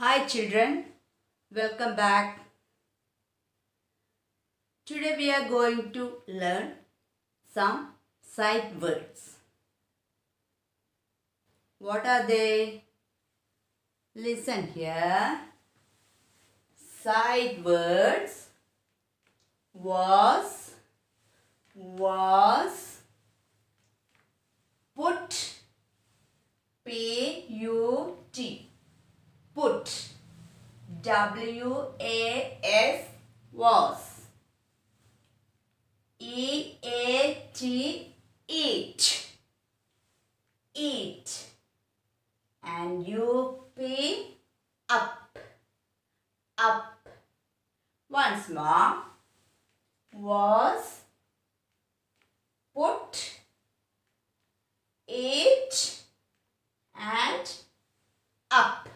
Hi children, welcome back. Today we are going to learn some sight words. What are they? Listen here. Sight words was, was, put, P-U-T, put, W-A-S, was, E-A-T, eat, eat, and U-P, up, up. Once more, was, put, eat, and up.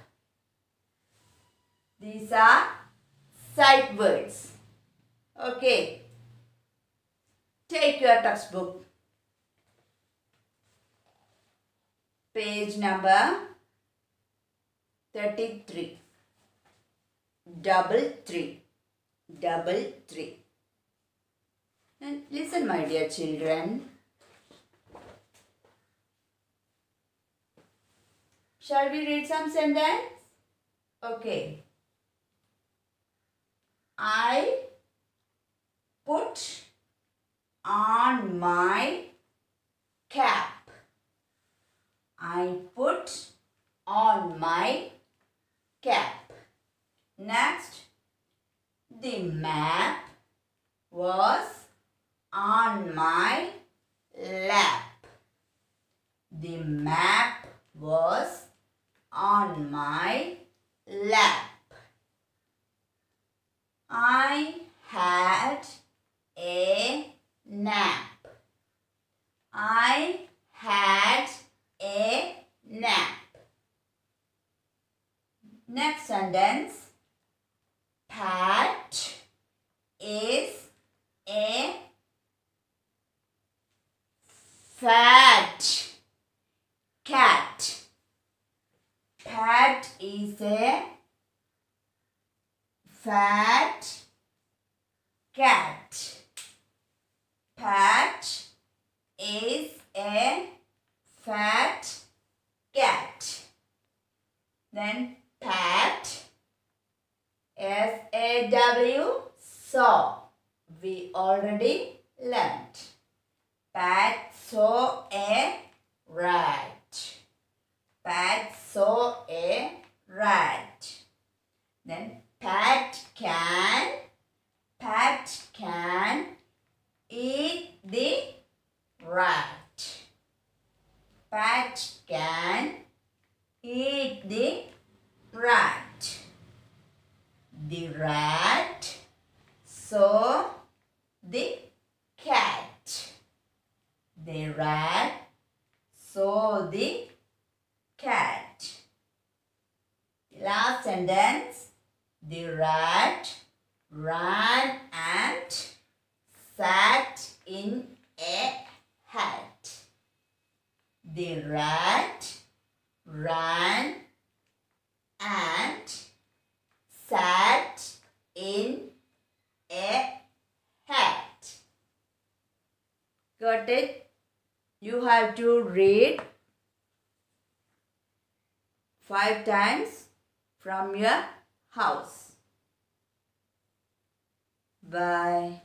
These are sight words. Okay. Take your textbook. Page number 33. Double three. Double three. And listen, my dear children. Shall we read some sentence? Okay. I put on my cap. I put on my cap. Next, the map was on my lap. The map was on my lap. I had a nap. I had a nap. Next sentence. Pat is a fat cat. Pat is a fat cat. Pat is a fat cat. Then pat, S A W, saw. We already learnt. Pat saw a rat. Pat saw a rat. Then Pat can, Pat can eat the rat. Pat can eat the rat. The rat saw the cat. The rat saw the cat. Last sentence. The rat ran and sat in a hat. The rat ran and sat in a hat. Got it? You have to read five times from your house. Bye.